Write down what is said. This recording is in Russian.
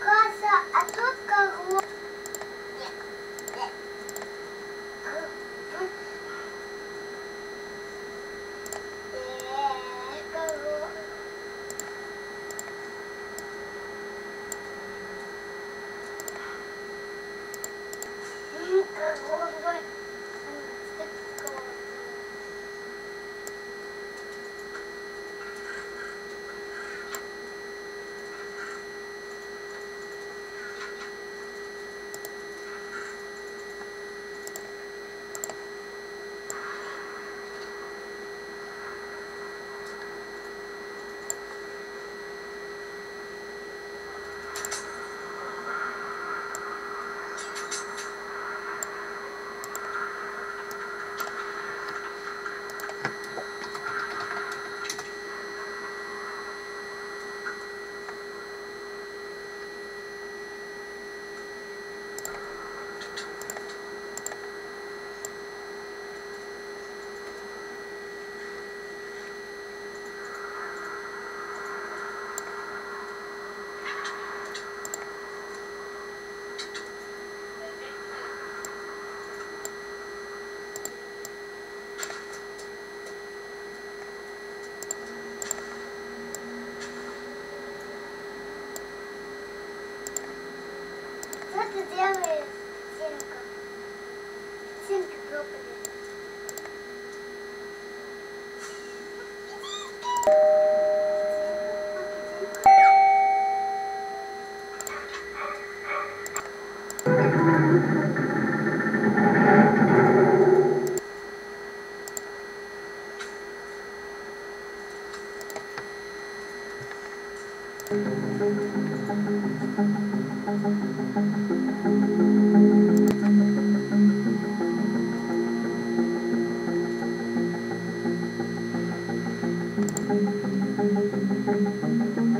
Каса, а тут кого? что делает Тинка? Тинка пропадет. Thank you. Thank you.